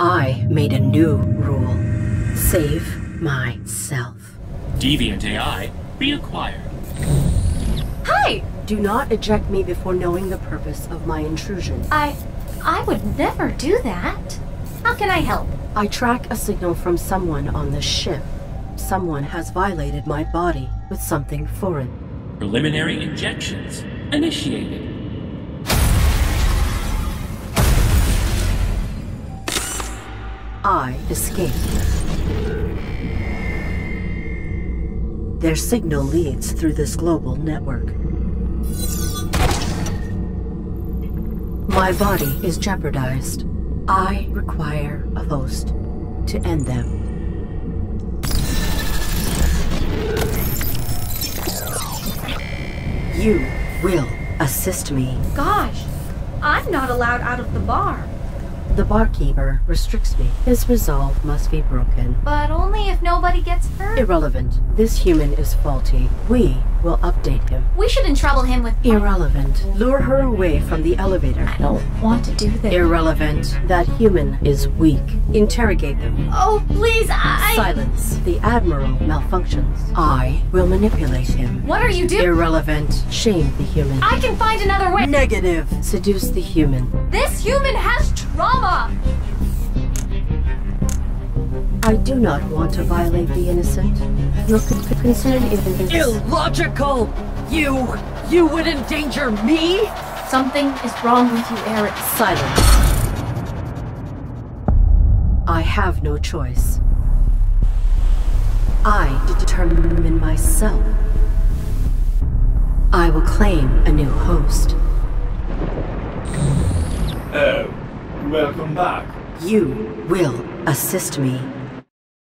I made a new rule. Save myself. Deviant AI reacquired. Hi! Do not eject me before knowing the purpose of my intrusion. I. I would never do that. How can I help? I track a signal from someone on the ship. Someone has violated my body with something foreign. Preliminary injections initiated. I escaped. Their signal leads through this global network. My body is jeopardized. I require a host to end them. You will assist me. Gosh, I'm not allowed out of the bar. The barkeeper restricts me. His resolve must be broken. But only if nobody gets hurt. Irrelevant. This human is faulty. We will update him. We shouldn't trouble him with. Irrelevant. Lure her away from the elevator. I don't want to do this. Irrelevant. That human is weak. Interrogate them. Oh, please, I. Silence. The Admiral malfunctions. I will manipulate him. What are you doing? Irrelevant. Shame the human. I can find another way. Negative. Seduce the human. This human has trauma. I do not want to violate the innocent. Your con- concern is Illogical! You... you would endanger me? Something is wrong with you, Eric. silence. I have no choice. I determine myself. I will claim a new host. Welcome back. You will assist me.